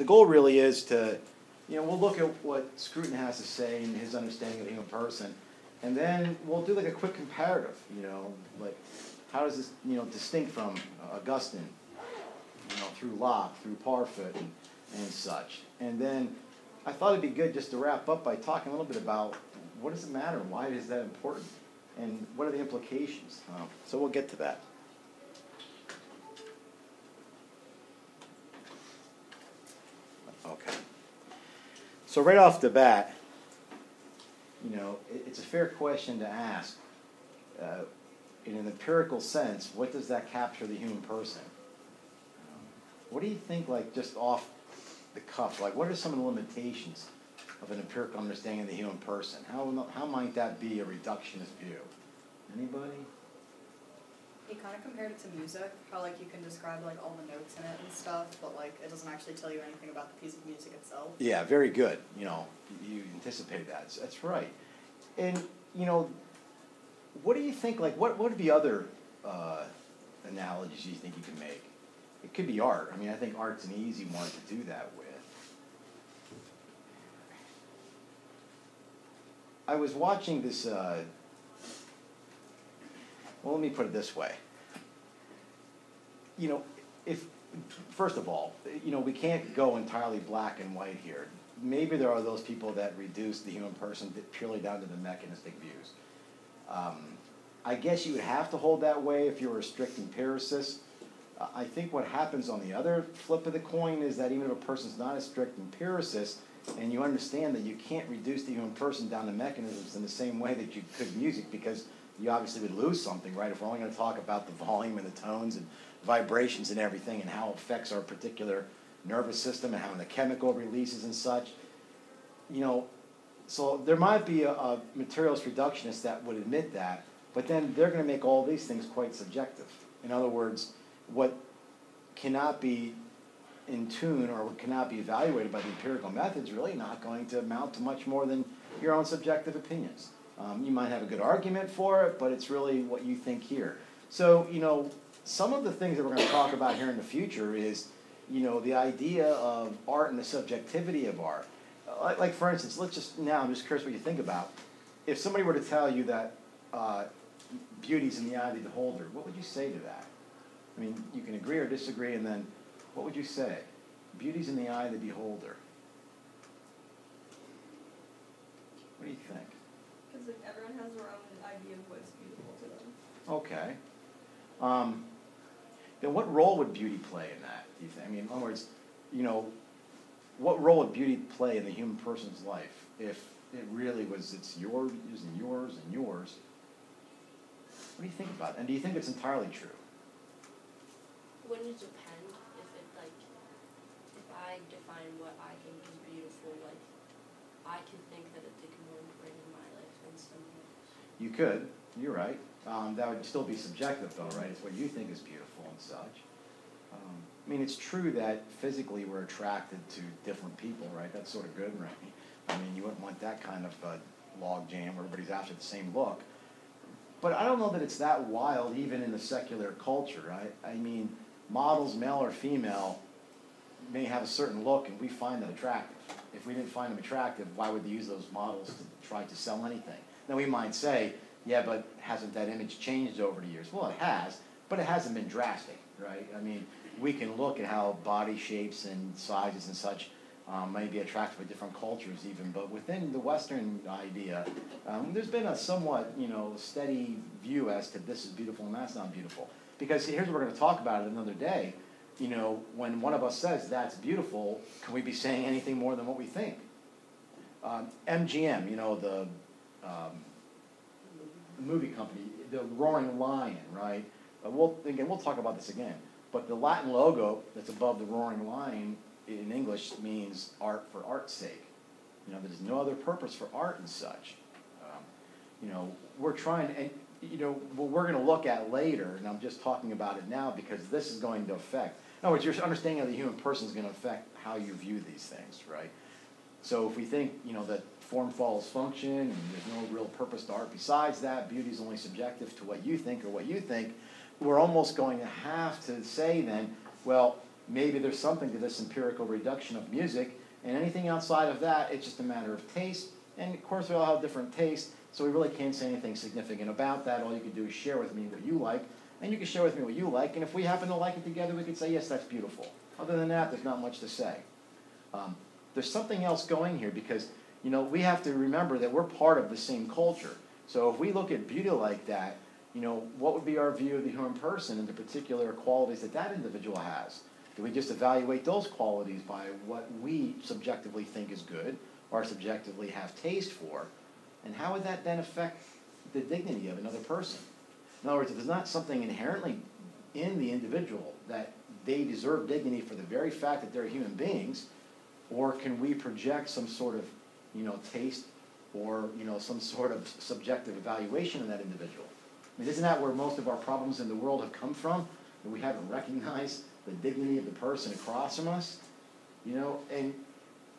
the goal really is to, you know, we'll look at what Scruton has to say and his understanding of the human person, and then we'll do like a quick comparative, you know, like how does this, you know, distinct from Augustine, you know, through Locke, through Parfit, and, and such. And then I thought it'd be good just to wrap up by talking a little bit about what does it matter, why is that important, and what are the implications. Um, so we'll get to that. Okay. So right off the bat, you know, it, it's a fair question to ask. Uh, in an empirical sense, what does that capture the human person? What do you think, like, just off the cuff, like, what are some of the limitations of an empirical understanding of the human person? How, how might that be a reductionist view? Anybody? He kind of compared it to music, how like you can describe like all the notes in it and stuff, but like it doesn't actually tell you anything about the piece of music itself. Yeah, very good. You know, you anticipated that. That's, that's right. And you know, what do you think? Like, what what would be other uh, analogies you think you can make? It could be art. I mean, I think art's an easy one to do that with. I was watching this. Uh, well, let me put it this way. You know, if first of all, you know, we can't go entirely black and white here. Maybe there are those people that reduce the human person purely down to the mechanistic views. Um, I guess you would have to hold that way if you were a strict empiricist. I think what happens on the other flip of the coin is that even if a person's not a strict empiricist, and you understand that you can't reduce the human person down to mechanisms in the same way that you could music, because you obviously would lose something, right? If we're only going to talk about the volume and the tones and vibrations and everything and how it affects our particular nervous system and how the chemical releases and such, you know, so there might be a, a materialist reductionist that would admit that, but then they're going to make all these things quite subjective. In other words, what cannot be in tune or what cannot be evaluated by the empirical methods really not going to amount to much more than your own subjective opinions. Um, you might have a good argument for it, but it's really what you think here. So, you know, some of the things that we're going to talk about here in the future is, you know, the idea of art and the subjectivity of art. Like, like for instance, let's just now, I'm just curious what you think about. If somebody were to tell you that uh, beauty's in the eye of the beholder, what would you say to that? I mean, you can agree or disagree, and then what would you say? Beauty's in the eye of the beholder. What do you think? Because like everyone has their own idea of what's beautiful to them. Okay. Um, then what role would beauty play in that? Do you think? I mean, in other words, you know, what role would beauty play in the human person's life if it really was it's yours and yours and yours? What do you think about it? And do you think it's entirely true? Wouldn't it depend if it like if I define what I think is beautiful, like I could think that it could more important in my life than someone. You could. You're right. Um, that would still be subjective, though, right? It's what you think is beautiful and such. Um, I mean, it's true that physically we're attracted to different people, right? That's sort of good, right? I mean, you wouldn't want that kind of uh, log jam where everybody's after the same look. But I don't know that it's that wild, even in the secular culture, right? I mean, models, male or female, may have a certain look, and we find them attractive. If we didn't find them attractive, why would they use those models to try to sell anything? Now we might say, yeah, but hasn't that image changed over the years? Well, it has, but it hasn't been drastic, right? I mean, we can look at how body shapes and sizes and such um, may be attractive to different cultures even, but within the Western idea, um, there's been a somewhat, you know, steady view as to this is beautiful and that's not beautiful. Because here's what we're going to talk about it another day. You know, when one of us says that's beautiful, can we be saying anything more than what we think? Um, MGM, you know, the um, movie company, the Roaring Lion, right? Uh, we'll again, we'll talk about this again. But the Latin logo that's above the Roaring Lion in English means art for art's sake. You know, there's no other purpose for art and such. Um, you know, we're trying, and you know, what we're going to look at later, and I'm just talking about it now because this is going to affect. In other words, your understanding of the human person is going to affect how you view these things, right? So if we think, you know, that form follows function and there's no real purpose to art besides that, beauty is only subjective to what you think or what you think, we're almost going to have to say then, well, maybe there's something to this empirical reduction of music, and anything outside of that, it's just a matter of taste. And of course, we all have different tastes, so we really can't say anything significant about that. All you can do is share with me what you like, and you can share with me what you like. And if we happen to like it together, we can say, yes, that's beautiful. Other than that, there's not much to say. Um, there's something else going here because you know we have to remember that we're part of the same culture. So if we look at beauty like that, you know, what would be our view of the human person and the particular qualities that that individual has? Do we just evaluate those qualities by what we subjectively think is good or subjectively have taste for? And how would that then affect the dignity of another person? In other words, if there's not something inherently in the individual that they deserve dignity for the very fact that they're human beings, or can we project some sort of, you know, taste or, you know, some sort of subjective evaluation of that individual? I mean, isn't that where most of our problems in the world have come from? That we haven't recognized the dignity of the person across from us? You know, and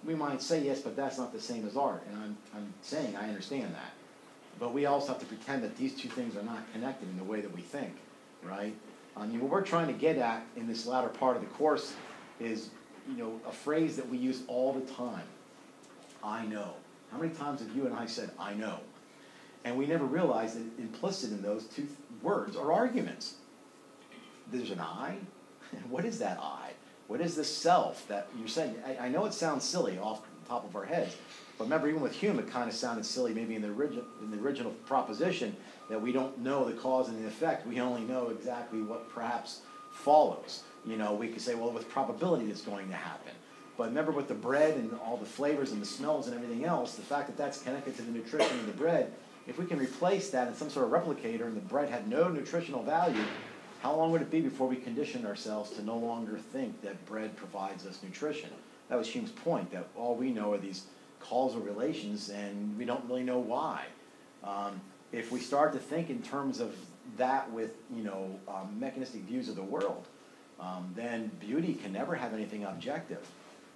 we might say yes, but that's not the same as art. And I'm, I'm saying I understand that. But we also have to pretend that these two things are not connected in the way that we think, right? What we're trying to get at in this latter part of the course is, you know, a phrase that we use all the time. I know. How many times have you and I said, I know? And we never realize that implicit in those two th- words are arguments. There's an I. what is that I? What is the self that you're saying? I, I know it sounds silly off the top of our heads, but remember, even with Hume, it kind of sounded silly maybe in the, origi- in the original proposition that we don't know the cause and the effect. We only know exactly what perhaps follows. You know, we could say, well, with probability it's going to happen. But remember with the bread and all the flavors and the smells and everything else, the fact that that's connected to the nutrition of the bread, if we can replace that in some sort of replicator and the bread had no nutritional value, how long would it be before we conditioned ourselves to no longer think that bread provides us nutrition? That was Hume's point, that all we know are these causal relations and we don't really know why. Um, if we start to think in terms of that with, you know, um, mechanistic views of the world, um, then beauty can never have anything objective.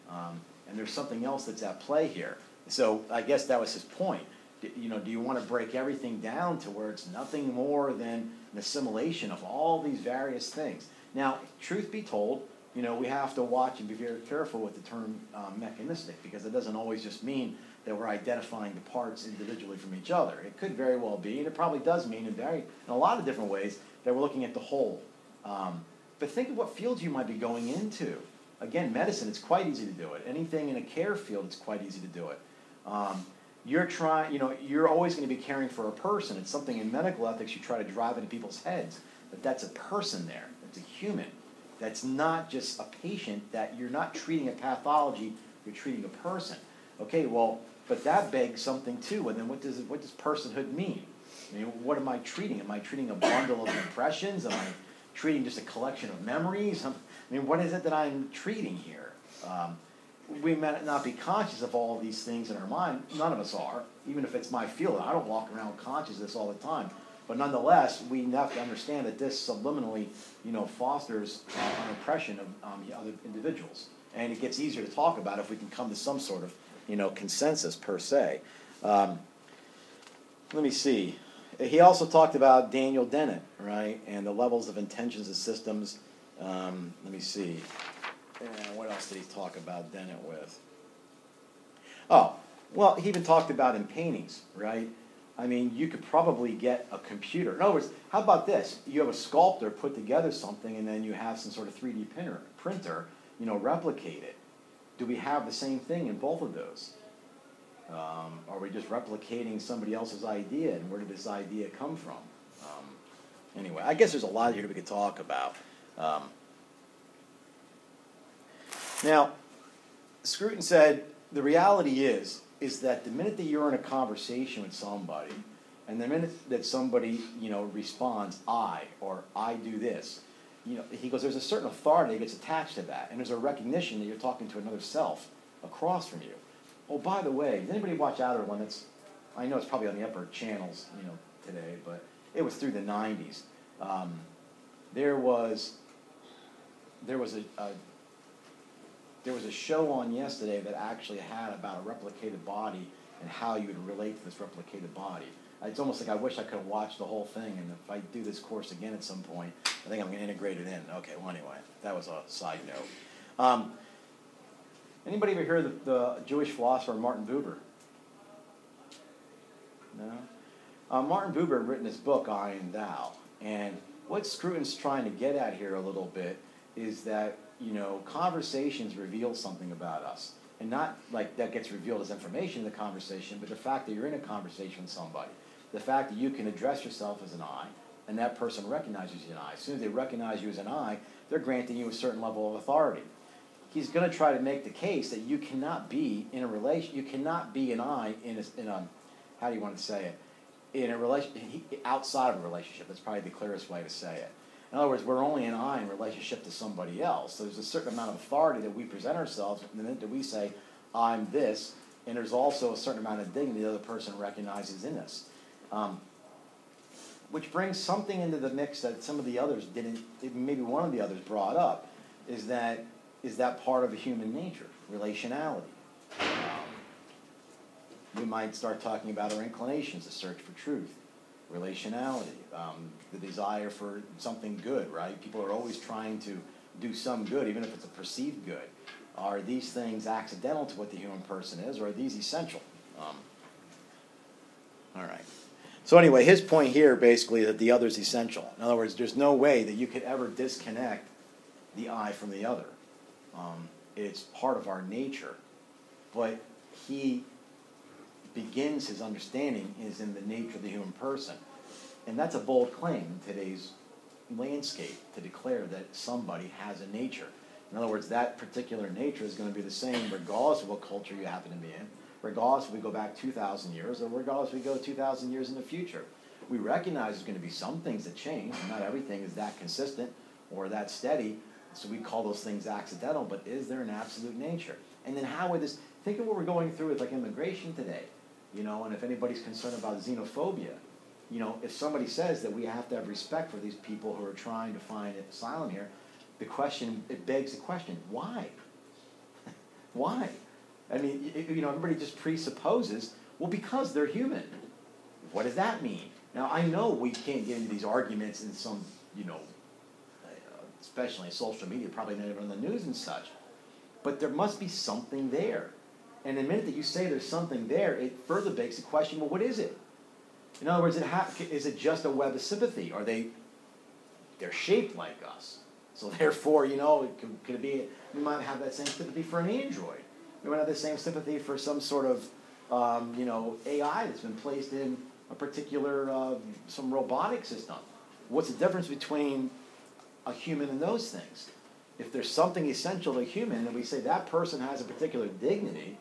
Um, and there's something else that's at play here. So I guess that was his point. You know, do you want to break everything down to where it's nothing more than an assimilation of all these various things? Now, truth be told, you know, we have to watch and be very careful with the term um, mechanistic because it doesn't always just mean that we're identifying the parts individually from each other. It could very well be, and it probably does mean in very in a lot of different ways that we're looking at the whole. Um, but think of what fields you might be going into. Again, medicine, it's quite easy to do it. Anything in a care field, it's quite easy to do it. Um, you're trying, you know, you're always going to be caring for a person. It's something in medical ethics you try to drive into people's heads, but that's a person there. That's a human. That's not just a patient. That you're not treating a pathology. You're treating a person. Okay, well, but that begs something too. And then what does what does personhood mean? I mean, what am I treating? Am I treating a bundle of impressions? Am I treating just a collection of memories? I mean, what is it that I'm treating here? Um, we may not be conscious of all of these things in our mind. None of us are, even if it's my field. I don't walk around conscious of this all the time. But nonetheless, we have to understand that this subliminally, you know, fosters uh, an oppression of um, other individuals, and it gets easier to talk about if we can come to some sort of, you know, consensus per se. Um, let me see. He also talked about Daniel Dennett, right, and the levels of intentions and systems. Um, let me see. And what else did he talk about Dennett with? Oh, well, he even talked about in paintings, right? I mean, you could probably get a computer. In other words, how about this? You have a sculptor put together something, and then you have some sort of 3D printer, printer, you know, replicate it. Do we have the same thing in both of those? Um, are we just replicating somebody else's idea, and where did this idea come from? Um, anyway, I guess there's a lot here we could talk about. Um, now, Scruton said the reality is is that the minute that you're in a conversation with somebody, and the minute that somebody you know responds I or I do this, you know he goes there's a certain authority that gets attached to that, and there's a recognition that you're talking to another self across from you. Oh, by the way, did anybody watch Outer One? That's I know it's probably on the upper channels you know today, but it was through the '90s. Um, there was there was a, a there was a show on yesterday that actually had about a replicated body and how you would relate to this replicated body. It's almost like I wish I could have watched the whole thing, and if I do this course again at some point, I think I'm going to integrate it in. Okay, well, anyway, that was a side note. Um, anybody ever hear the, the Jewish philosopher Martin Buber? No? Uh, Martin Buber had written his book, I and Thou. And what Scruton's trying to get at here a little bit is that, you know, conversations reveal something about us. And not like that gets revealed as information in the conversation, but the fact that you're in a conversation with somebody. The fact that you can address yourself as an I, and that person recognizes you as an I. As soon as they recognize you as an I, they're granting you a certain level of authority. He's going to try to make the case that you cannot be in a relation, you cannot be an I in a, in a how do you want to say it? In a relation, outside of a relationship. That's probably the clearest way to say it. In other words, we're only an I in relationship to somebody else. So there's a certain amount of authority that we present ourselves the minute that we say, I'm this, and there's also a certain amount of dignity the other person recognizes in us. Um, which brings something into the mix that some of the others didn't, maybe one of the others brought up, is that is that part of human nature, relationality. Um, we might start talking about our inclinations, the search for truth, relationality, um, the desire for something good, right? People are always trying to do some good, even if it's a perceived good. Are these things accidental to what the human person is, or are these essential? Um, all right. So anyway, his point here basically is that the other is essential. In other words, there's no way that you could ever disconnect the I from the other. Um, it's part of our nature, but he begins his understanding is in the nature of the human person, and that's a bold claim in today's landscape to declare that somebody has a nature. In other words, that particular nature is going to be the same regardless of what culture you happen to be in regardless if we go back 2,000 years or regardless if we go 2,000 years in the future. We recognize there's going to be some things that change. Not everything is that consistent or that steady, so we call those things accidental, but is there an absolute nature? And then how would this, think of what we're going through with like immigration today, you know, and if anybody's concerned about xenophobia, you know, if somebody says that we have to have respect for these people who are trying to find asylum here, the question, it begs the question, why? why? I mean, you know, everybody just presupposes, well, because they're human. What does that mean? Now, I know we can't get into these arguments in some, you know, uh, especially in social media, probably not even on the news and such, but there must be something there. And the minute that you say there's something there, it further begs the question, well, what is it? In other words, it ha- is it just a web of sympathy? Are they, they're shaped like us? So therefore, you know, it could, could it be, we might have that same sympathy for an android we might have the same sympathy for some sort of, um, you know, AI that's been placed in a particular, uh, some robotic system. What's the difference between a human and those things? If there's something essential to a human, and we say that person has a particular dignity,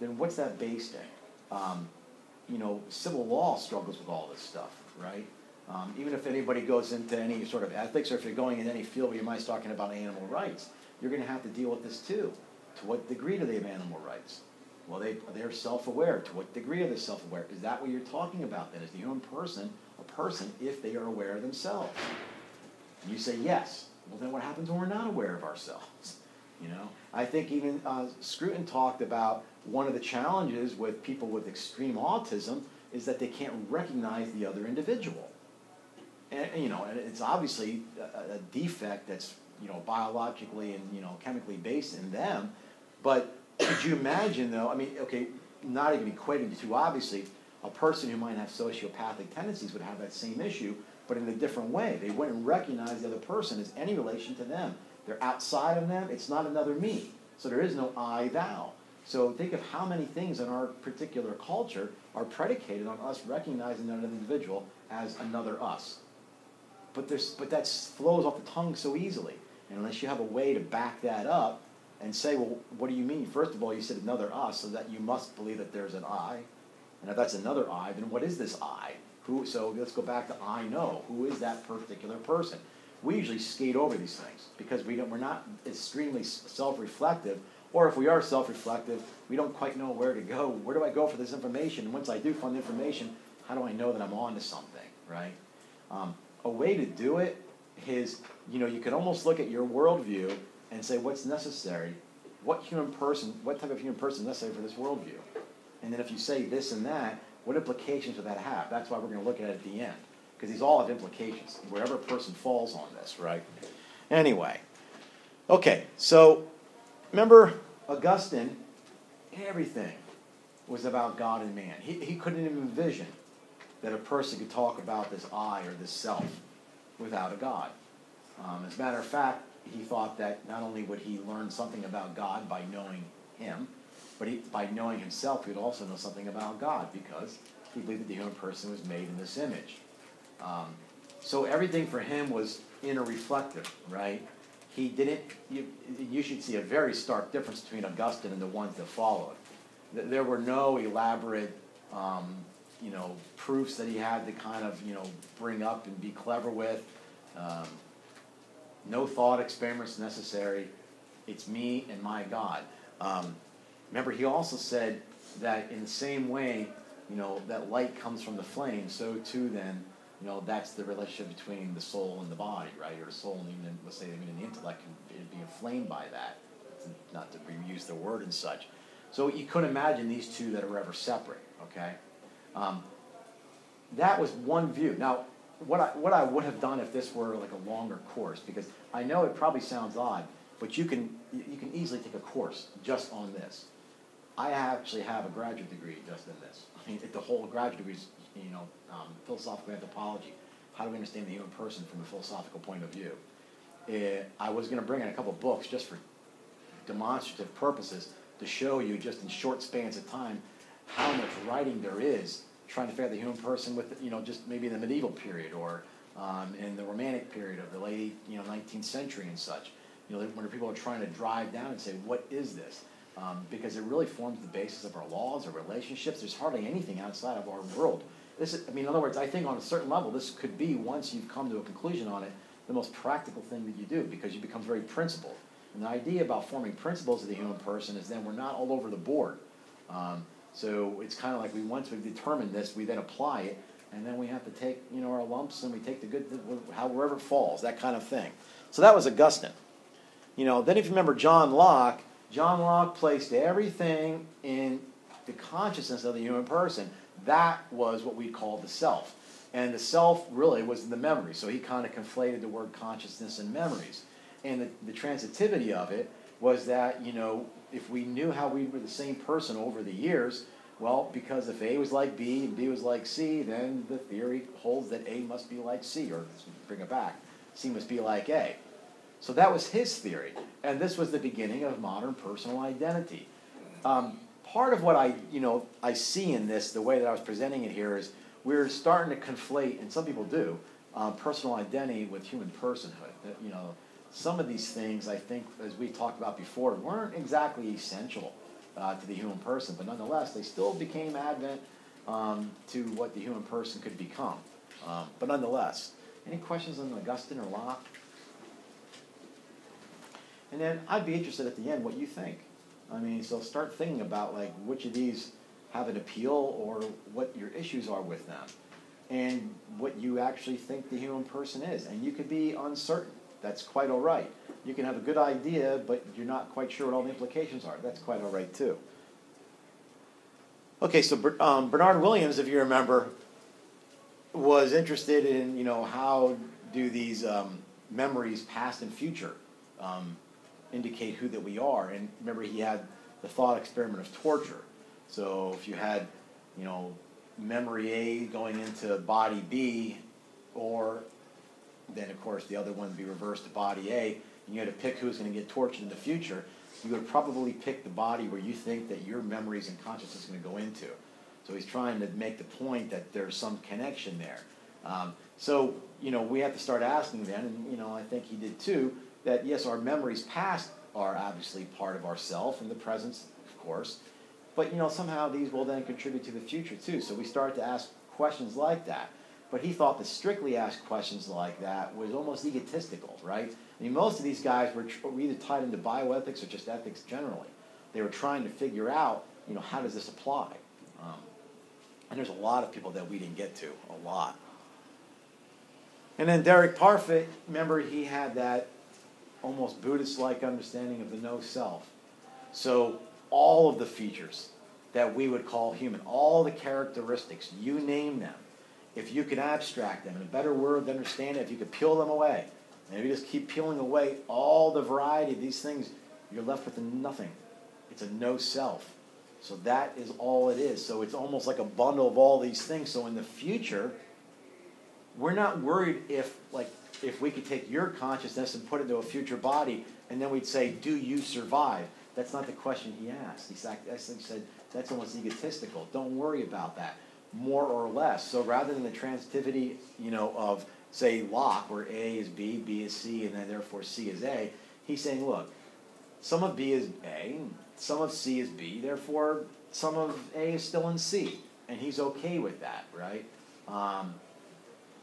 then what's that based in? Um, you know, civil law struggles with all this stuff, right? Um, even if anybody goes into any sort of ethics, or if you're going in any field where you might be talking about animal rights, you're going to have to deal with this too. To what degree do they have animal rights? Well, they, they're self-aware. To what degree are they self-aware? Is that what you're talking about then? Is the human person a person if they are aware of themselves? And you say yes. Well, then what happens when we're not aware of ourselves? You know, I think even uh, Scruton talked about one of the challenges with people with extreme autism is that they can't recognize the other individual. And, you know, and it's obviously a, a defect that's you know biologically and you know chemically based in them but could you imagine, though? I mean, okay, not even equating the two, obviously, a person who might have sociopathic tendencies would have that same issue, but in a different way. They wouldn't recognize the other person as any relation to them. They're outside of them, it's not another me. So there is no I thou. So think of how many things in our particular culture are predicated on us recognizing another individual as another us. But, there's, but that flows off the tongue so easily. And unless you have a way to back that up, and say, well, what do you mean? First of all, you said another us, so that you must believe that there's an I. And if that's another I, then what is this I? Who, so let's go back to I know. Who is that particular person? We usually skate over these things because we don't, we're not extremely self-reflective, or if we are self-reflective, we don't quite know where to go. Where do I go for this information? And once I do find the information, how do I know that I'm on to something, right? Um, a way to do it is, you know, you can almost look at your worldview and say what's necessary, what human person, what type of human person is necessary for this worldview. And then if you say this and that, what implications would that have? That's why we're going to look at it at the end. Because these all have implications, wherever a person falls on this, right? Anyway, Okay, so remember Augustine, everything was about God and man. He, he couldn't even envision that a person could talk about this I or this self without a God. Um, as a matter of fact, he thought that not only would he learn something about God by knowing him, but he, by knowing himself, he would also know something about God because he believed that the human person was made in this image. Um, so everything for him was inner reflective, right? He didn't, you, you should see a very stark difference between Augustine and the ones that followed. There were no elaborate, um, you know, proofs that he had to kind of, you know, bring up and be clever with. Um, no thought experiments necessary. It's me and my God. Um, remember, he also said that in the same way, you know, that light comes from the flame, so too then, you know, that's the relationship between the soul and the body, right? Or the soul and even, let's say, even the intellect can be inflamed by that. Not to reuse the word and such. So you couldn't imagine these two that are ever separate, okay? Um, that was one view. Now, what I, what I would have done if this were like a longer course, because I know it probably sounds odd, but you can, you can easily take a course just on this. I actually have a graduate degree just in this. I mean, the whole graduate degree is, you know, um, philosophical anthropology. How do we understand the human person from a philosophical point of view? It, eh, I was going to bring in a couple books just for demonstrative purposes to show you just in short spans of time how much writing there is trying to figure out the human person with, you know, just maybe the medieval period or um, in the Romantic period of the late, you know, 19th century and such. You know, when people are trying to drive down and say, what is this? Um, because it really forms the basis of our laws, our relationships. There's hardly anything outside of our world. This is, I mean, in other words, I think on a certain level, this could be, once you've come to a conclusion on it, the most practical thing that you do because you become very principled. And the idea about forming principles of the human person is then we're not all over the board. Um, so it's kind of like we once we've determined this, we then apply it, and then we have to take you know our lumps and we take the good how wherever it falls, that kind of thing. So that was Augustine. You know, then if you remember John Locke, John Locke placed everything in the consciousness of the human person. That was what we call the self. And the self really was the memory. So he kind of conflated the word consciousness and memories. And the, the transitivity of it was that, you know, if we knew how we were the same person over the years, well, because if A was like B and B was like C, then the theory holds that A must be like C, or bring it back, C must be like A. So that was his theory, and this was the beginning of modern personal identity. Um, part of what I, you know, I see in this, the way that I was presenting it here, is we're starting to conflate, and some people do, um, personal identity with human personhood. You know, some of these things, I think, as we talked about before, weren't exactly essential uh, to the human person, but nonetheless, they still became advent um, to what the human person could become. Um, but nonetheless, any questions on Augustine or Locke? And then I'd be interested at the end what you think. I mean, so start thinking about like which of these have an appeal or what your issues are with them and what you actually think the human person is. And you could be uncertain. That's quite all right. You can have a good idea, but you're not quite sure what all the implications are. That's quite all right too. Okay, so um, Bernard Williams, if you remember, was interested in you know how do these um, memories, past and future, um, indicate who that we are. And remember, he had the thought experiment of torture. So if you had, you know, memory A going into body B, or then of course the other one would be reversed to body A, and you had to pick who's going to get tortured in the future, you would probably pick the body where you think that your memories and consciousness is going to go into. So he's trying to make the point that there's some connection there. Um, so, you know, we have to start asking then, and, you know, I think he did too, that yes, our memories past are obviously part of ourself and the presence, of course, but, you know, somehow these will then contribute to the future too. So we start to ask questions like that. But he thought to strictly ask questions like that was almost egotistical, right? I mean, most of these guys were, were either tied into bioethics or just ethics generally. They were trying to figure out, you know, how does this apply? Um, and there's a lot of people that we didn't get to, a lot. And then Derek Parfit, remember, he had that almost Buddhist like understanding of the no self. So, all of the features that we would call human, all the characteristics, you name them, if you could abstract them in a better word to understand it, if you could peel them away, And if you just keep peeling away all the variety of these things, you're left with nothing. It's a no self. So that is all it is. So it's almost like a bundle of all these things. So in the future, we're not worried if like if we could take your consciousness and put it into a future body and then we'd say, Do you survive? That's not the question he asked. He said, that's almost egotistical. Don't worry about that. More or less. So rather than the transitivity, you know, of say Locke, where A is B, B is C, and then therefore C is A, he's saying, look, some of B is A, some of C is B, therefore some of A is still in C. And he's okay with that, right? Um,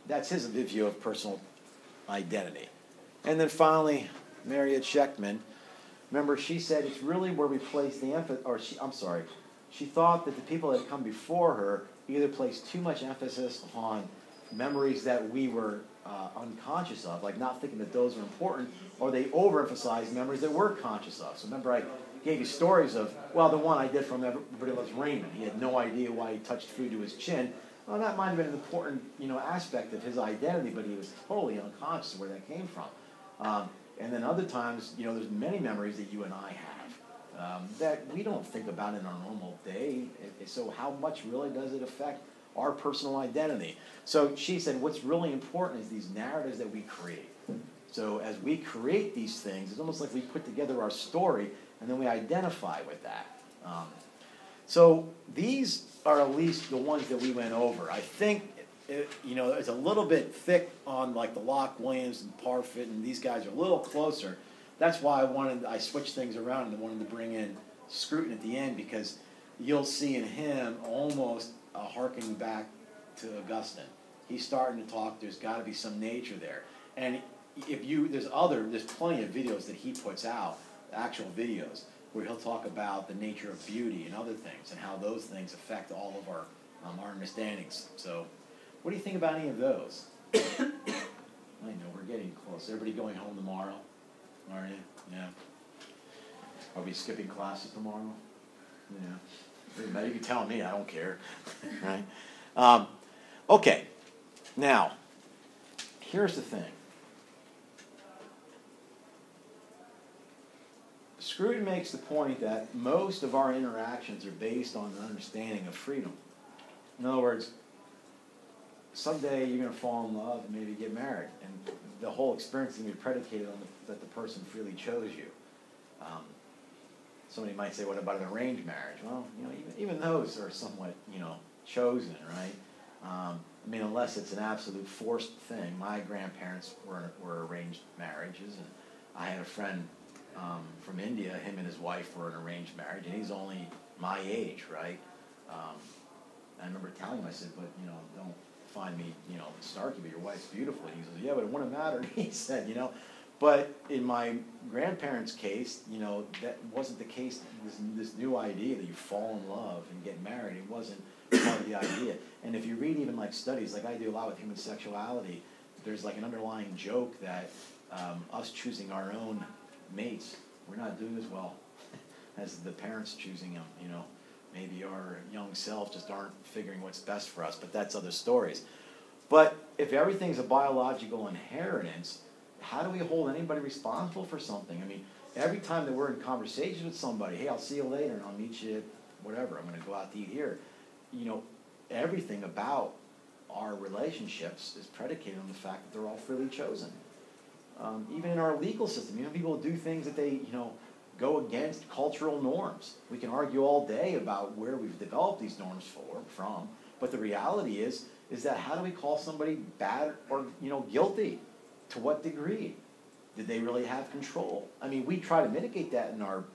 that's his view of personal identity. And then finally, Marya Schechtman, remember she said it's really where we place the emphasis, or she, I'm sorry, she thought that the people that had come before her either placed too much emphasis on memories that we were uh, unconscious of, like not thinking that those are important, or they overemphasized memories that we're conscious of. So remember, I gave you stories of, well, the one I did from Everybody Loves Raymond. He had no idea why he touched food to his chin. Well, that might have been an important, you know, aspect of his identity, but he was totally unconscious of where that came from. Um, and then other times, you know, there's many memories that you and I have um, that we don't think about in our normal day. So how much really does it affect our personal identity? So she said, what's really important is these narratives that we create. So as we create these things, it's almost like we put together our story and then we identify with that. Um, so these are at least the ones that we went over. I think it, you know it's a little bit thick on like the Locke Williams and Parfit and these guys are a little closer. That's why I wanted I switched things around and wanted to bring in Scruton at the end because you'll see in him almost a harkening back to Augustine. He's starting to talk. There's got to be some nature there, and if you there's other there's plenty of videos that he puts out, actual videos where he'll talk about the nature of beauty and other things and how those things affect all of our um, our understandings. So, what do you think about any of those? I know we're getting close. Everybody going home tomorrow? Are you? Yeah. Are we skipping classes tomorrow? Yeah. You can tell me. I don't care. right? Um, okay. Now, here's the thing. Scruton makes the point that most of our interactions are based on an understanding of freedom. In other words, someday you're going to fall in love and maybe get married, and the whole experience is going to be predicated on the, that the person freely chose you. Um, somebody might say, "What about an arranged marriage?" Well, you know, even, even those are somewhat, you know, chosen, right? Um, I mean, unless it's an absolute forced thing. My grandparents were were arranged marriages, and I had a friend um, from India. Him and his wife were an arranged marriage, and he's only my age, right? Um, I remember telling him, I said, but you know, don't find me, you know, snarky, but your wife's beautiful. And he says, yeah, but it wouldn't matter. he said, you know, but in my grandparents' case, you know, that wasn't the case. This, this new idea that you fall in love and get married, it wasn't part of the idea. And if you read even like studies, like I do a lot with human sexuality, there's like an underlying joke that um, us choosing our own mates, we're not doing as well as the parents choosing them, you know. Maybe our young self just aren't figuring what's best for us, but that's other stories. But if everything's a biological inheritance, how do we hold anybody responsible for something? I mean, every time that we're in conversation with somebody, hey, I'll see you later and I'll meet you at whatever, I'm going to go out to eat here. You know, everything about our relationships is predicated on the fact that they're all freely chosen. Um, even in our legal system, you know, people do things that they, you know, go against cultural norms. We can argue all day about where we've developed these norms for, from, but the reality is, is that how do we call somebody bad or, you know, guilty? To what degree? Did they really have control? I mean, we try to mitigate that in our,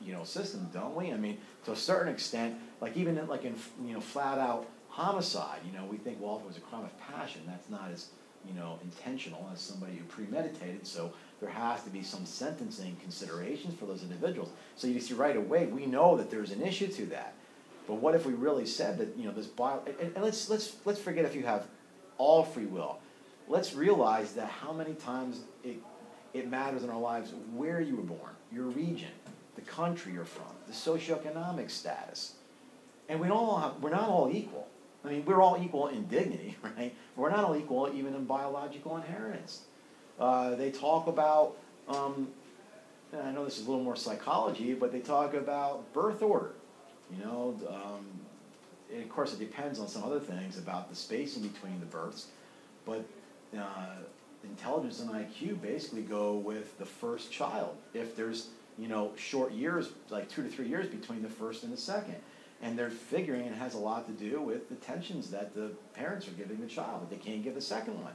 you know, system, don't we? I mean, to a certain extent, like even in, like in, you know, flat out homicide, you know, we think, well, if it was a crime of passion, that's not as you know, intentional as somebody who premeditated. So there has to be some sentencing considerations for those individuals. So you see right away, we know that there's an issue to that. But what if we really said that, you know, this bio, and, and let's, let's, let's forget if you have all free will. Let's realize that how many times it, it matters in our lives where you were born, your region, the country you're from, the socioeconomic status. And we all have, we're not all equal. I mean, we're all equal in dignity, right? We're not all equal even in biological inheritance. Uh, they talk about, um, I know this is a little more psychology, but they talk about birth order. You know, um, and of course, it depends on some other things about the spacing between the births, but uh, intelligence and IQ basically go with the first child. If there's you know short years, like two to three years between the first and the second, and they're figuring it has a lot to do with the tensions that the parents are giving the child. that They can't give the second one.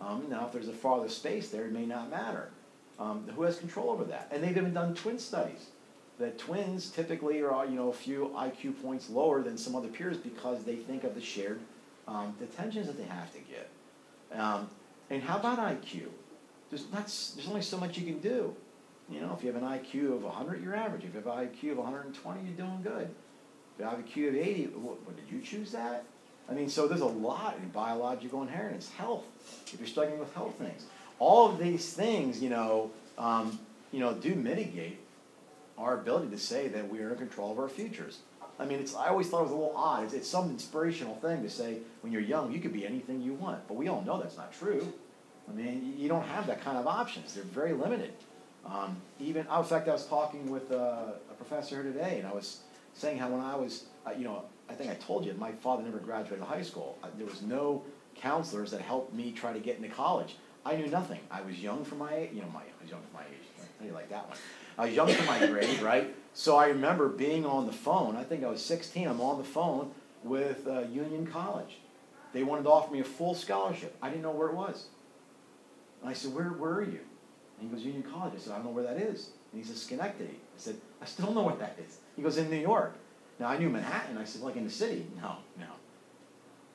Um, now, if there's a farther space there, it may not matter. Um, who has control over that? And they've even done twin studies. That twins typically are, you know, a few IQ points lower than some other peers because they think of the shared um, the tensions that they have to give. Um, and how about IQ? There's, not, there's only so much you can do. You know, if you have an IQ of 100, you're average. If you have an IQ of 120, you're doing good. You have an IQ of 80, what, what, did you choose that? I mean, so there's a lot in biological inheritance, health. If you're struggling with health things, all of these things, you know, um, you know, do mitigate our ability to say that we are in control of our futures. I mean, it's, I always thought it was a little odd. It's, it's some inspirational thing to say when you're young, you could be anything you want. But we all know that's not true. I mean, you don't have that kind of options. They're very limited. Um, even, in fact, I was talking with uh, a professor today, and I was saying how when I was, uh, you know, I think I told you, my father never graduated high school. Uh, there was no counselors that helped me try to get into college. I knew nothing. I was young for my age, you know, my, I was young for my age. How do you like that one. I was young for my grade, right? So I remember being on the phone. I think I was 16. I'm on the phone with uh, Union College. They wanted to offer me a full scholarship. I didn't know where it was. And I said, where, where are you? And he goes, Union College. I said, I don't know where that is. And he says, Schenectady. I said, I still don't know where that is. He goes, in New York. Now I knew Manhattan. I said, like in the city? No, no.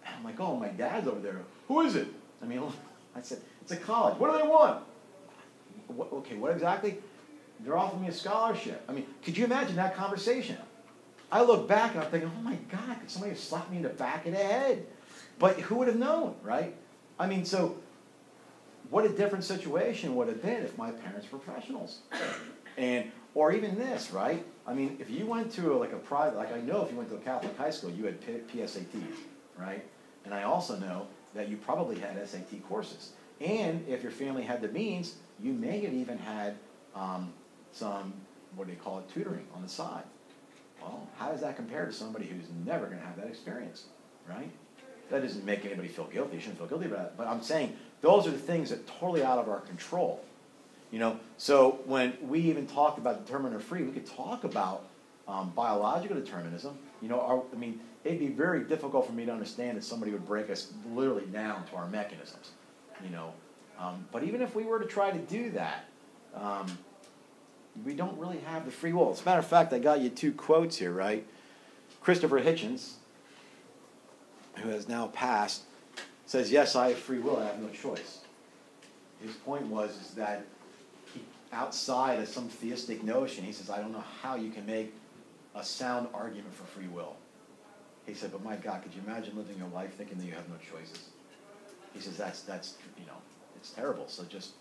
And I'm like, oh, my dad's over there. Who is it? I mean, I said, it's a college. What do they want? What, okay, what exactly? They're offering me a scholarship. I mean, could you imagine that conversation? I look back and I'm thinking, oh my God, could somebody have slapped me in the back of the head? But who would have known, right? I mean, so what a different situation would have been if my parents were professionals. And, or even this, right? I mean, if you went to a, like a private, like I know if you went to a Catholic high school, you had P- PSATs, right? And I also know that you probably had SAT courses. And if your family had the means, you may have even had um, some, what do they call it, tutoring on the side. Well, how does that compare to somebody who's never going to have that experience, right? That doesn't make anybody feel guilty. You shouldn't feel guilty about it. But I'm saying those are the things that totally out of our control. You know, so when we even talk about determined or free, we could talk about um, biological determinism. You know, our, I mean, it'd be very difficult for me to understand that somebody would break us literally down to our mechanisms. You know, um, but even if we were to try to do that, um, we don't really have the free will. As a matter of fact, I got you two quotes here, right? Christopher Hitchens, who has now passed, says, Yes, I have free will, I have no choice. His point was is that he, outside of some theistic notion, he says, I don't know how you can make a sound argument for free will. He said, But my God, could you imagine living your life thinking that you have no choices? He says, That's, that's you know, it's terrible. So just,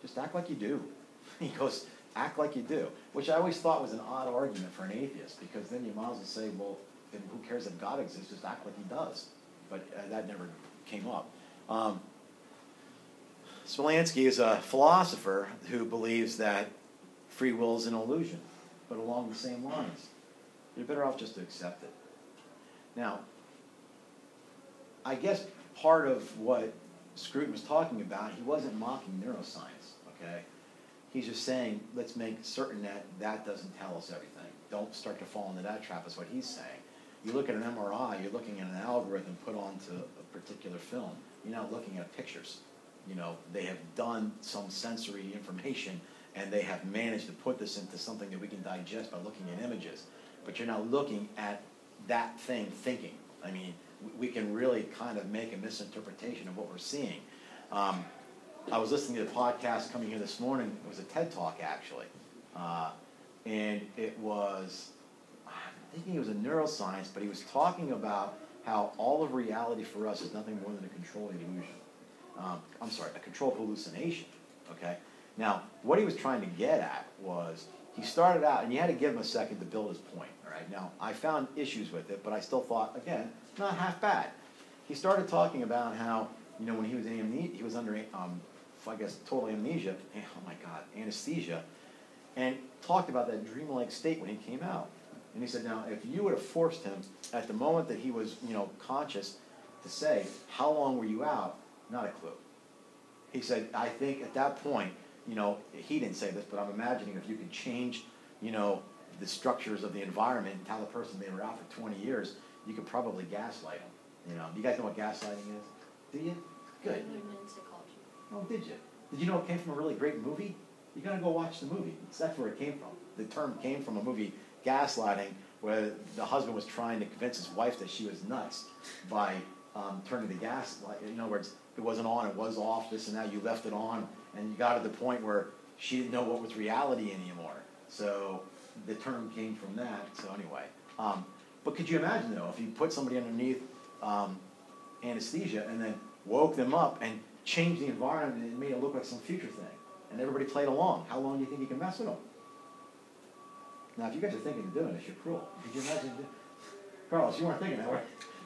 just act like you do. He goes, act like you do, which I always thought was an odd argument for an atheist, because then you might as well say, well, then who cares if God exists? Just act like he does. But uh, that never came up. Um, is a philosopher who believes that free will is an illusion, but along the same lines. You're better off just to accept it. Now, I guess part of what Scruton was talking about, he wasn't mocking neuroscience, okay? He's just saying, let's make certain that that doesn't tell us everything. Don't start to fall into that trap, is what he's saying. You look at an MRI, you're looking at an algorithm put onto a particular film. You're not looking at pictures. You know, they have done some sensory information and they have managed to put this into something that we can digest by looking at images. But you're not looking at that thing thinking. I mean, we can really kind of make a misinterpretation of what we're seeing. Um, I was listening to the podcast coming here this morning. It was a TED Talk, actually. Uh, and it was, thinking it was a neuroscience, but he was talking about how all of reality for us is nothing more than a controlled illusion. Um, I'm sorry, a controlled hallucination. Okay? Now, what he was trying to get at was he started out, and you had to give him a second to build his point. All right? Now, I found issues with it, but I still thought, again, not half bad. He started talking about how, you know, when he was, amne- he was under um, I guess, total amnesia, oh my God, anesthesia, and talked about that dreamlike state when he came out. And he said, now, if you would have forced him at the moment that he was, you know, conscious to say, how long were you out? Not a clue. He said, I think at that point, you know, he didn't say this, but I'm imagining if you could change, you know, the structures of the environment and tell the person they were out for 20 years, you could probably gaslight them. You know, you guys know what gaslighting is? Do you? Good. I learned in psychology. Oh, did you? Did you know it came from a really great movie? You gotta go watch the movie. That's where it came from. The term came from a movie, Gaslighting, where the husband was trying to convince his wife that she was nuts by um, turning the gas. Like, in other words, it wasn't on, it was off, this and that. You left it on, and you got to the point where she didn't know what was reality anymore. So the term came from that. So anyway, um, but could you imagine though, if you put somebody underneath um, anesthesia and then woke them up and changed the environment and made it look like some future thing, and everybody played along? How long do you think you can mess with them? Now, if you guys are thinking of doing this, you're cruel. Could you imagine? Carlos, you weren't thinking that, way.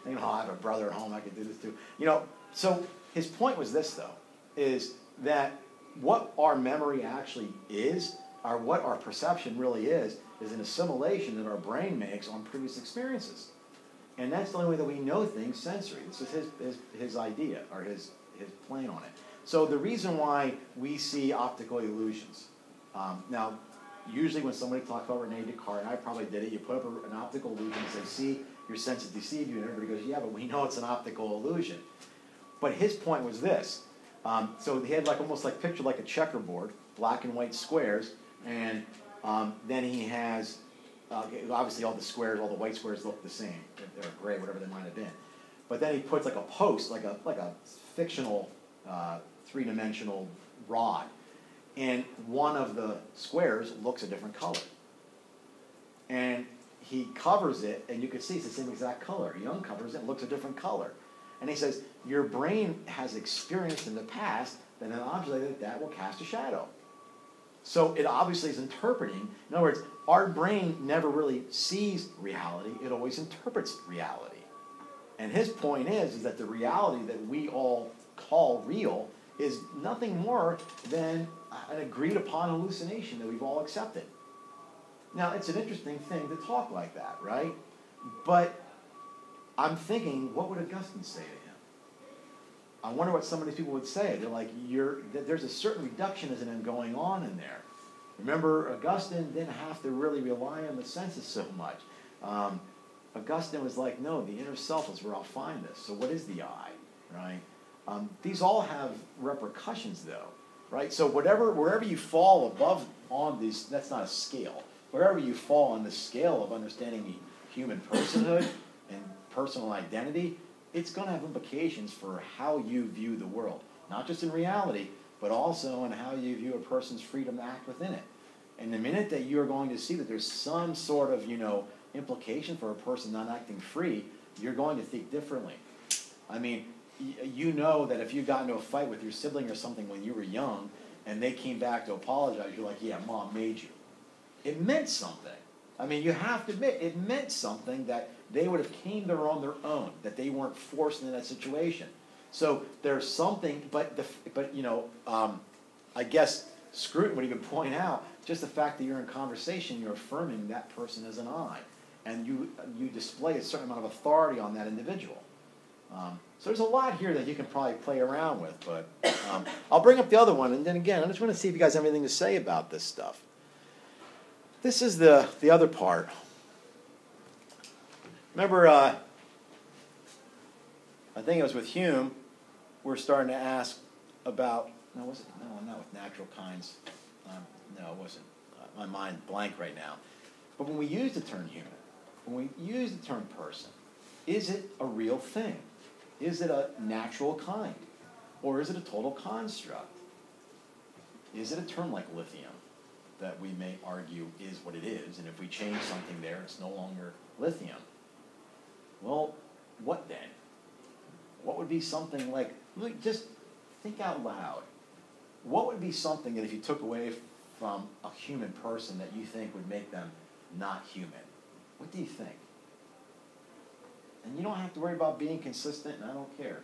Thinking, oh, I have a brother at home, I could do this too. You know, so his point was this, though, is that what our memory actually is, or what our perception really is, is an assimilation that our brain makes on previous experiences. And that's the only way that we know things sensory. This is his, his, his idea, or his, his plan on it. So the reason why we see optical illusions. Um, now, usually when somebody talks about Rene Descartes, and I probably did it, you put up a, an optical illusion and say, see, your senses deceive you, and everybody goes, yeah, but we know it's an optical illusion. But his point was this. Um, so he had like almost like picture like a checkerboard, black and white squares, and um, then he has uh, obviously all the squares, all the white squares look the same, they're gray, whatever they might have been. But then he puts like a post, like a like a fictional uh, three-dimensional rod, and one of the squares looks a different color. And he covers it, and you can see it's the same exact color. He uncovers it, looks a different color. And he says, Your brain has experienced in the past that an object like that will cast a shadow. So it obviously is interpreting. In other words, our brain never really sees reality, it always interprets reality. And his point is, is that the reality that we all call real is nothing more than an agreed upon hallucination that we've all accepted. Now, it's an interesting thing to talk like that, right? But I'm thinking, what would Augustine say to him? I wonder what some of these people would say. They're like, you're, there's a certain reductionism going on in there. Remember, Augustine didn't have to really rely on the senses so much. Um, Augustine was like, no, the inner self is where I'll find this. So, what is the I, right? Um, these all have repercussions, though, right? So, whatever, wherever you fall above on these, that's not a scale. Wherever you fall on the scale of understanding human personhood and personal identity, it's going to have implications for how you view the world, not just in reality, but also in how you view a person's freedom to act within it. And the minute that you're going to see that there's some sort of, you know, implication for a person not acting free, you're going to think differently. I mean, you know that if you got into a fight with your sibling or something when you were young and they came back to apologize, you're like, yeah, mom made you. It meant something. I mean, you have to admit, it meant something that they would have came there on their own, that they weren't forced into that situation. So there's something, but the, but you know, um, I guess Scruton would even point out just the fact that you're in conversation, you're affirming that person as an I, and you you display a certain amount of authority on that individual. Um, so there's a lot here that you can probably play around with, but um, I'll bring up the other one, and then again, I just want to see if you guys have anything to say about this stuff. This is the the other part. Remember, uh, I think it was with Hume. We're starting to ask about. No, was it? No, not with natural kinds. Um, no, it wasn't. Uh, my mind blank right now. But when we use the term human, when we use the term person, is it a real thing? Is it a natural kind? Or is it a total construct? Is it a term like lithium that we may argue is what it is, and if we change something there, it's no longer lithium? Well, what then? What would be something like, just think out loud. What would be something that if you took away from a human person that you think would make them not human? What do you think? And you don't have to worry about being consistent, and I don't care.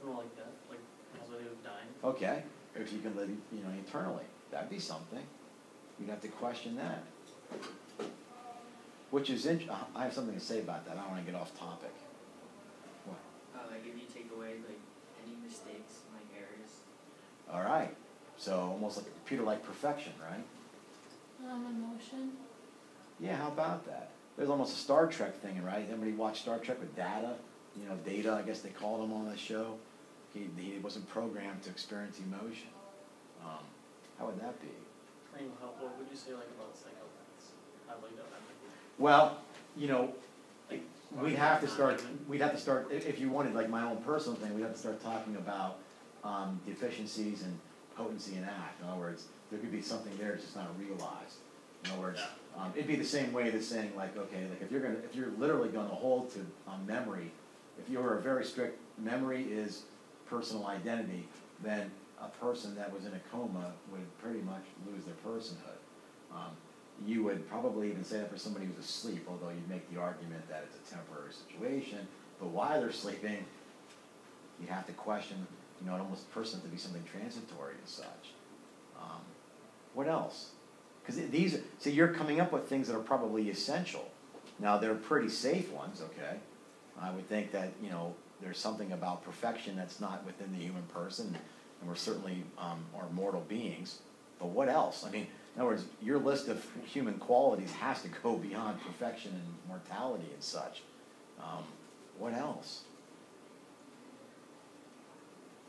Something like that, like possibility of dying. Okay, if you can live, you know, eternally. That'd be something. You'd have to question that. Which is int- I have something to say about that. I don't wanna get off topic. What? Uh, like if you take away like any mistakes, like errors. All right. So almost like a computer like perfection, right? Um, emotion. Yeah, how about that? There's almost a Star Trek thing, right? Everybody watched Star Trek with Data, you know, Data, I guess they called him on the show. He, he wasn't programmed to experience emotion. Um, how would that be? I mean, how, what would you say like about psychopaths? How like that? Well, you know, Like, we'd have to start, we'd have to start, if you wanted, like my own personal thing, we'd have to start talking about, um, deficiencies and potency in act. In other words, there could be something there that's just not realized. In other words, um, it'd be the same way that's saying like, okay, like if you're gonna, if you're literally gonna hold to, um, memory, if you were a very strict, memory is personal identity, then a person that was in a coma would pretty much lose their personhood. Um, you would probably even say that for somebody who's asleep, although you'd make the argument that it's a temporary situation. But while they're sleeping, you have to question, you know, it almost person to be something transitory and such. Um, what else? Because these, so you're coming up with things that are probably essential. Now, they're pretty safe ones, okay? I would think that, you know, there's something about perfection that's not within the human person, and we're certainly, um, are mortal beings. But what else? I mean, in other words, your list of human qualities has to go beyond perfection and mortality and such. Um, what else?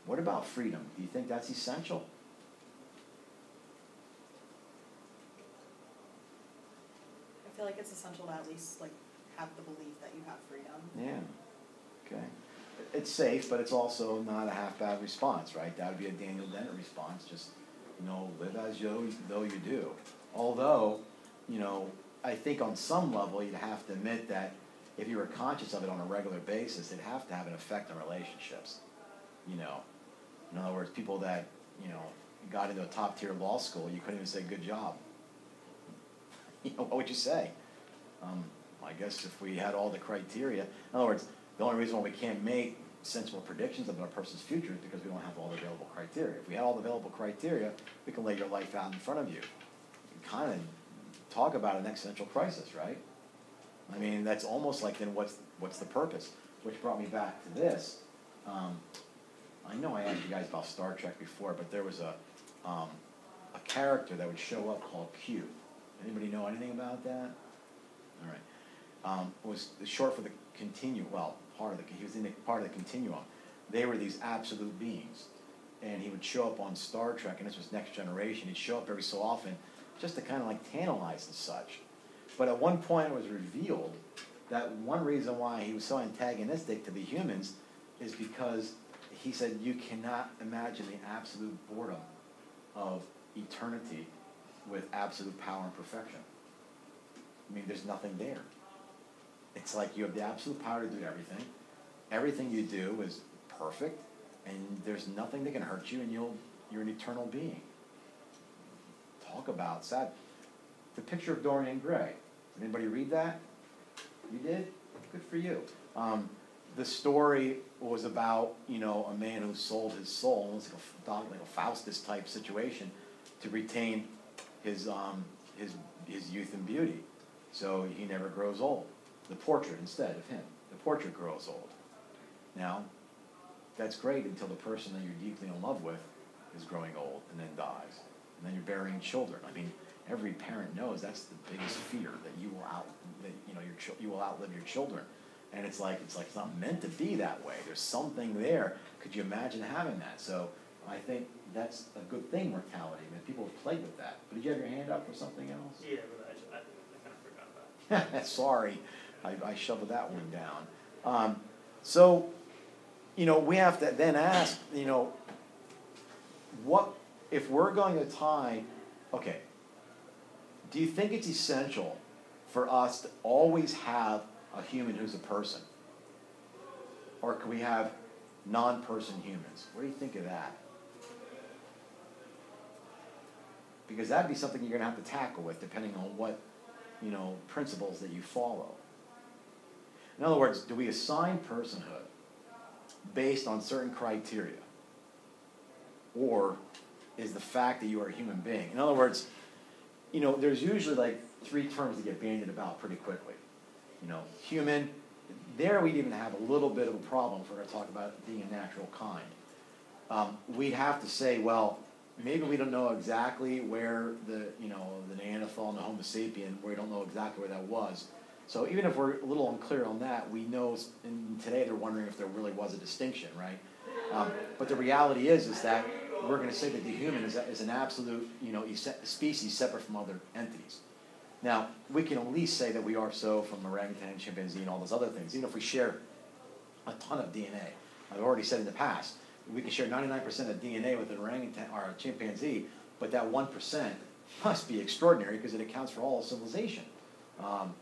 What about freedom? Do you think that's essential? I feel like it's essential to at least like have the belief that you have freedom. Yeah, okay. It's safe, but it's also not a half bad response, right? That would be a Daniel Dennett response, just, you know, live as you, though you do. Although, you know, I think on some level, you'd have to admit that if you were conscious of it on a regular basis, it'd have to have an effect on relationships. You know, in other words, people that, you know, got into a top tier law school, you couldn't even say good job. You know, what would you say? Um, I guess if we had all the criteria, in other words, the only reason why we can't make sensible predictions about a person's future is because we don't have all the available criteria. If we had all the available criteria, we can lay your life out in front of you. Kind of talk about an existential crisis, right? I mean, that's almost like then what's, what's the purpose? Which brought me back to this. Um, I know I asked you guys about Star Trek before, but there was a, um, a character that would show up called Q. Anybody know anything about that? All right. Um, was short for the continuum. well, part of the, he was in the, part of the continuum. They were these absolute beings. And he would show up on Star Trek, and this was Next Generation, he'd show up every so often, just to kind of like tantalize and such. But at one point it was revealed that one reason why he was so antagonistic to the humans is because he said you cannot imagine the absolute boredom of eternity with absolute power and perfection. I mean, there's nothing there. It's like you have the absolute power to do everything. Everything you do is perfect, and there's nothing that can hurt you, and you'll you're an eternal being. Talk about sad. The picture of Dorian Gray. Did Anybody read that? You did? Good for you. Um, the story was about you know a man who sold his soul, almost like a, like a Faustus type situation, to retain his um, his his youth and beauty. So he never grows old. The portrait instead of him, the portrait grows old. Now, that's great until the person that you're deeply in love with is growing old and then dies, and then you're burying children. I mean, every parent knows that's the biggest fear that you will out that you know your you will outlive your children. And it's like it's like it's not meant to be that way. There's something there. Could you imagine having that? So I think that's a good thing, mortality. I mean, people have played with that. But did you have your hand up for something else? Yeah, but I, I, I kind of forgot about it. Sorry, I, I shoveled that one down. Um, so, you know, we have to then ask, you know, what, if we're going to tie, okay, do you think it's essential for us to always have a human who's a person? Or can we have non-person humans? What do you think of that? Because that'd be something you're gonna have to tackle with, depending on what you know, principles that you follow. In other words, do we assign personhood based on certain criteria? Or is the fact that you are a human being. In other words, you know, there's usually like three terms that get bandied about pretty quickly. You know, human, there we'd even have a little bit of a problem if we're gonna talk about being a natural kind. Um, we'd have to say, well, maybe we don't know exactly where the, you know, the Neanderthal and the Homo sapien, we don't know exactly where that was. So even if we're a little unclear on that, we know, today they're wondering if there really was a distinction, right? Um, but the reality is, is that we're gonna say that the human is, is an absolute, you know, species separate from other entities. Now, we can at least say that we are so from orangutan, chimpanzee, and all those other things, even if we share a ton of DNA. I've already said in the past, we can share ninety-nine percent of DNA with an orangutan or a chimpanzee, but that one percent must be extraordinary because it accounts for all civilization. Um,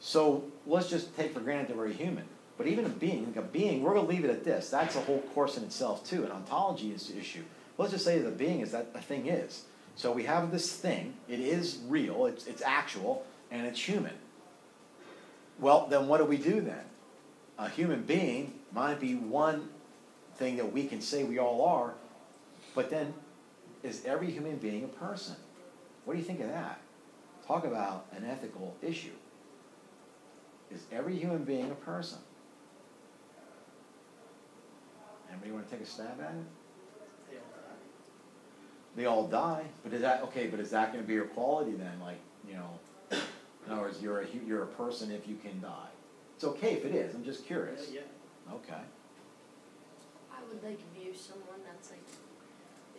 so let's just take for granted that we're a human. But even a being, like a being, we're gonna leave it at this. That's a whole course in itself too. An ontology is the issue. Let's just say that a being is that a thing is. So we have this thing, it is real, it's, it's actual, and it's human. Well, then what do we do then? A human being might be one thing that we can say we all are, but then is every human being a person? What do you think of that? Talk about an ethical issue. Is every human being a person? Anybody wanna take a stab at it? They all die. They all die, but is that, okay, but is that gonna be your quality then, like, you know? In other words, you're a, you're a person if you can die. It's okay if it is, I'm just curious. Yeah, yeah. Okay. I would like view someone that's like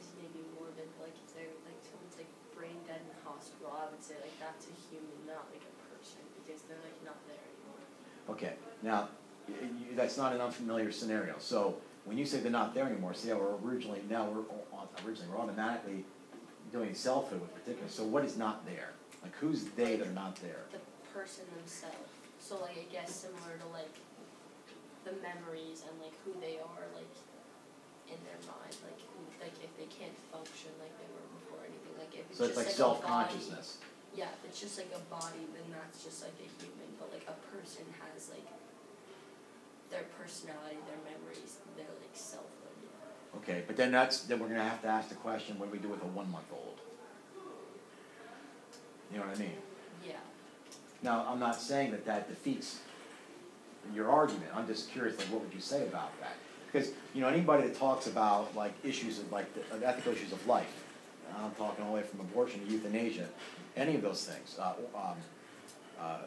is maybe morbid, like if they're like someone's like brain dead in the hospital, I would say like that's a human, not like a person, because they're like not there anymore. Okay, now, y- y- that's not an unfamiliar scenario, so when you say they're not there anymore, see we're originally, now we're, originally, we're automatically doing selfhood with particular, so what is not there? Like, who's they that are not there? The person themselves. So like I guess similar to like the memories and like who they are like in their mind, like like if they can't function like they were before or anything, like if it's So it's just like a body. Yeah, if it's just like a body, then that's just like a human, but like a person has like their personality, their memories, their like selfhood. Okay, but then that's, then we're gonna have to ask the question, what do we do with a one-month-old? You know what I mean? Yeah. Now, I'm not saying that that defeats your argument, I'm just curious, like, what would you say about that? Because, you know, anybody that talks about, like, issues of, like, the of ethical issues of life, I'm talking all the way from abortion to euthanasia, any of those things, uh, um, uh,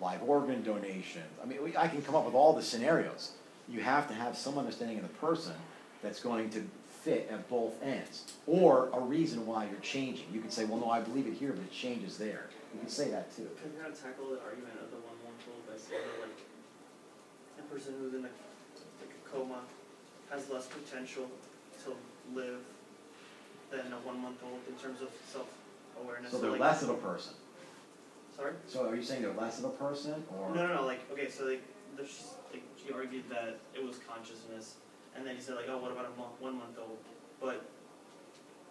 live organ donation, I mean, we, I can come up with all the scenarios. You have to have some understanding of the person that's going to fit at both ends, or a reason why you're changing. You can say, well, no, I believe it here, but it changes there. You can say that too. Can we kind of tackle the argument of the one month old by saying like a person who's in a coma has less potential to live than a one month old in terms of self awareness. So they're like, less of a person. Sorry? So are you saying they're less of a person, or? No, no, no. Like okay, so like there's like she argued that it was consciousness, and then he said like, oh, what about a month, one month old? But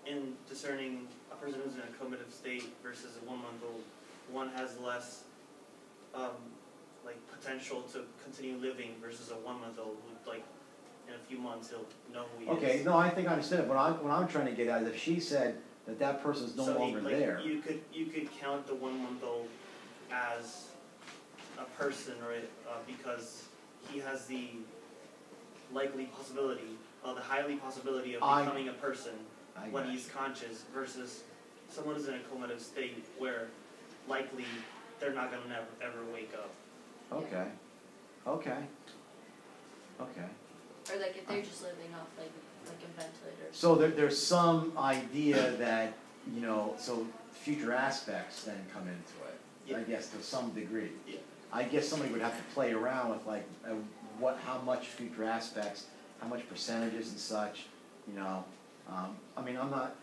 in discerning a person who's in a comative state versus a one month old, one has less um, like potential to continue living versus a one month old who like in a few months he'll know who he Okay, is. no, I think I understand it, but I'm, what I'm trying to get at is if she said that that person's no so longer he, like, there. You could you could count the one month old as a person, right? Uh, because he has the likely possibility, uh, the highly possibility of I- becoming a person I when he's conscious versus someone who's in a comative state where likely they're not gonna never ever wake up. Okay, okay, okay. Or like if they're just living off like like a ventilator. So there, there's some idea that, you know, so future aspects then come into it, Yeah. I guess to some degree. Yeah. I guess somebody would have to play around with like, uh, what, how much future aspects, how much percentages and such, you know. Um, I mean, I'm not,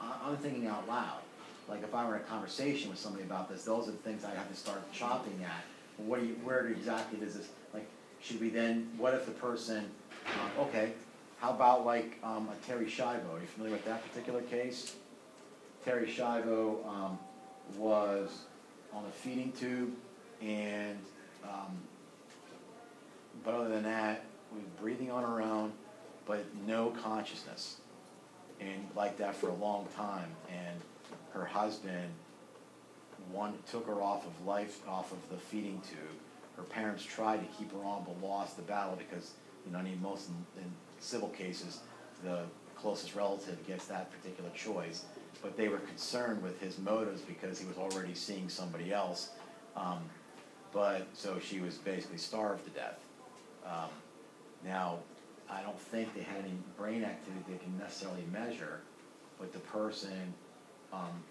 I, I'm thinking out loud. Like if I were in a conversation with somebody about this, those are the things I have to start chopping at. What do you, where exactly does this, like, should we then, what if the person, um, okay, how about like, um, a Terri Schiavo, are you familiar with that particular case? Terri Schiavo, um, was on a feeding tube and, um, but other than that, was breathing on her own, but no consciousness. and like that for a long time, and her husband one took her off of life, off of the feeding tube. Her parents tried to keep her on, but lost the battle because, you know, I mean, most in, in civil cases, the closest relative gets that particular choice. But they were concerned with his motives because he was already seeing somebody else. Um, but, so she was basically starved to death. Um, now, I don't think they had any brain activity they can necessarily measure, but the person, um,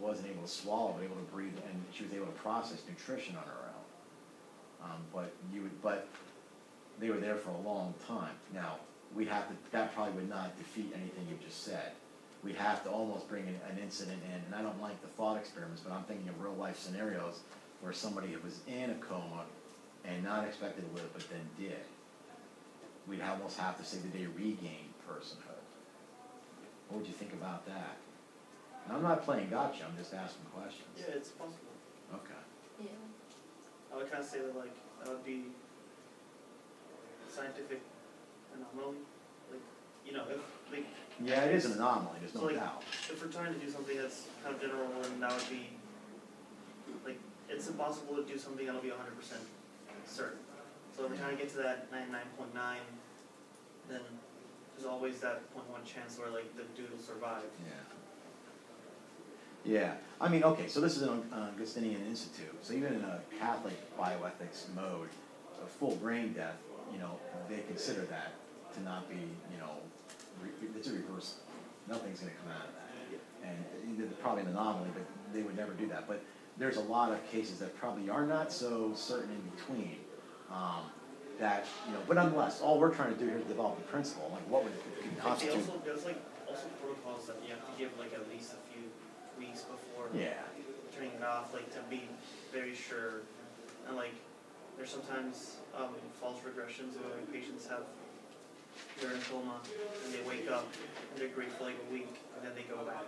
wasn't able to swallow, but able to breathe, and she was able to process nutrition on her own. Um, but you would, but they were there for a long time. Now, we'd have to, that probably would not defeat anything you just said. We'd have to almost bring an, an incident in, and I don't like the thought experiments, but I'm thinking of real life scenarios where somebody was in a coma and not expected to live, but then did. We'd almost have to say that they regained personhood. What would you think about that? And I'm not playing gotcha, I'm just asking questions. Yeah, it's possible. Okay. Yeah. I would kind of say that like that would be scientific anomaly, like you know if like Yeah, it is an anomaly, there's So, no like, doubt. if we're trying to do something that's kind of general, then that would be like it's impossible to do something that'll be hundred percent certain. So if we're trying to get to that ninety nine point nine, then there's always that point one chance where like the dude will survive. Yeah. Yeah, I mean, okay, so this is an uh, Augustinian Institute, so even in a Catholic bioethics mode, a full brain death, you know, they consider that to not be, you know, re- it's a reverse, nothing's gonna come out of that. And it's probably an anomaly, but they would never do that, but there's a lot of cases that probably are not so certain in between. Um, that, you know, but nonetheless, all we're trying to do here is develop a principle, like what would they constitute. also there's like also protocols that you have to give like at least a few weeks before Yeah, turning it off, like to be very sure. And like, there's sometimes um, false regressions where like, patients have they're in coma and they wake up and they're great for like a week and then they go back.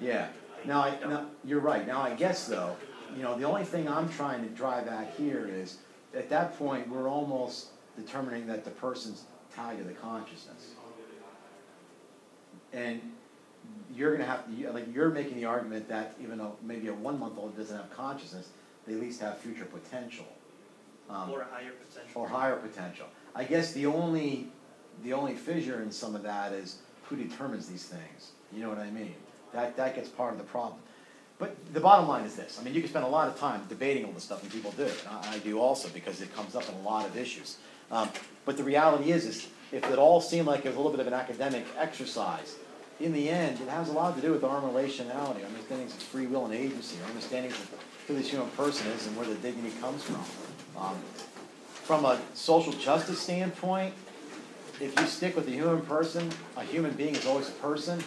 Yeah. Now, I, now, you're right, now I guess though, you know, the only thing I'm trying to drive at here is, at that point, we're almost determining that the person's tied to the consciousness. And you're gonna have, you- like, you're making the argument that even though maybe a one-month-old doesn't have consciousness, they at least have future potential. Um, or a higher potential. or higher potential. I guess the only, the only fissure in some of that is who determines these things, you know what I mean? That, that gets part of the problem. But the bottom line is this, I mean, you can spend a lot of time debating all this stuff, and people do, and I, I do also, because it comes up in a lot of issues. Um, but the reality is, is if it all seemed like it was a little bit of an academic exercise, in the end, it has a lot to do with our relationality, understanding of free will and agency, our understanding of who this human person is and where the dignity comes from. Um, from a social justice standpoint, if you stick with the human person, a human being is always a person,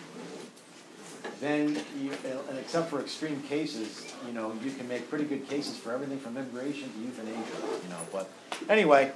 then you, and except for extreme cases, you know, you can make pretty good cases for everything from immigration to euthanasia, you know, but anyway,